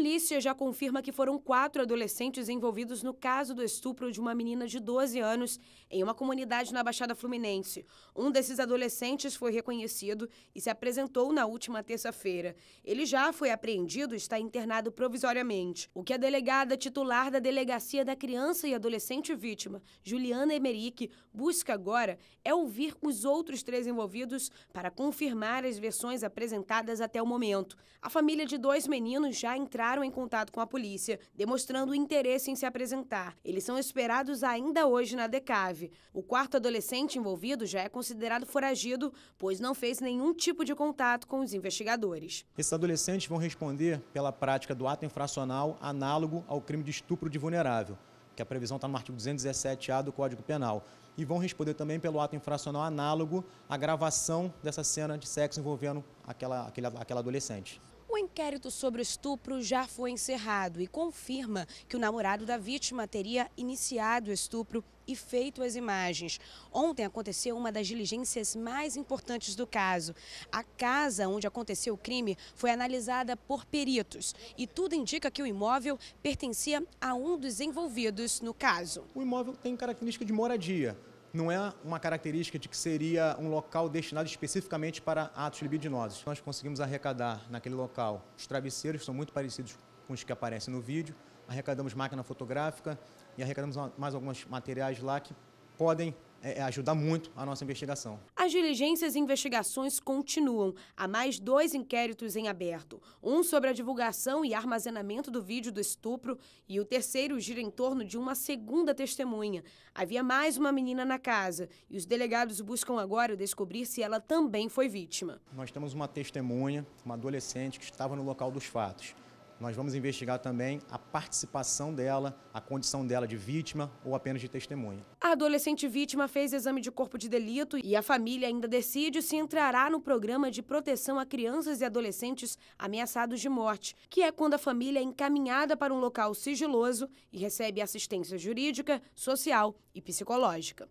polícia já confirma que foram quatro adolescentes envolvidos no caso do estupro de uma menina de 12 anos em uma comunidade na Baixada Fluminense. Um desses adolescentes foi reconhecido e se apresentou na última terça-feira. Ele já foi apreendido e está internado provisoriamente. O que a delegada titular da Delegacia da Criança e Adolescente Vítima, Juliana Emerick, busca agora é ouvir os outros três envolvidos para confirmar as versões apresentadas até o momento. A família de dois meninos já entraram em contato com a polícia, demonstrando interesse em se apresentar. Eles são esperados ainda hoje na DECAV. O quarto adolescente envolvido já é considerado foragido, pois não fez nenhum tipo de contato com os investigadores. Esses adolescentes vão responder pela prática do ato infracional análogo ao crime de estupro de vulnerável, que a previsão está no artigo 217-A do Código Penal. E vão responder também pelo ato infracional análogo à gravação dessa cena de sexo envolvendo aquela, aquele, aquela adolescente. O inquérito sobre o estupro já foi encerrado e confirma que o namorado da vítima teria iniciado o estupro e feito as imagens. Ontem aconteceu uma das diligências mais importantes do caso. A casa onde aconteceu o crime foi analisada por peritos e tudo indica que o imóvel pertencia a um dos envolvidos no caso. O imóvel tem característica de moradia não é uma característica de que seria um local destinado especificamente para atos libidinosos. Nós conseguimos arrecadar naquele local os travesseiros, que são muito parecidos com os que aparecem no vídeo, arrecadamos máquina fotográfica e arrecadamos mais alguns materiais lá que podem é, é, ajudar muito a nossa investigação. As diligências e investigações continuam. Há mais dois inquéritos em aberto. Um sobre a divulgação e armazenamento do vídeo do estupro e o terceiro gira em torno de uma segunda testemunha. Havia mais uma menina na casa e os delegados buscam agora descobrir se ela também foi vítima. Nós temos uma testemunha, uma adolescente que estava no local dos fatos. Nós vamos investigar também a participação dela, a condição dela de vítima ou apenas de testemunha. A adolescente vítima fez exame de corpo de delito e a família ainda decide se entrará no programa de proteção a crianças e adolescentes ameaçados de morte, que é quando a família é encaminhada para um local sigiloso e recebe assistência jurídica, social e psicológica.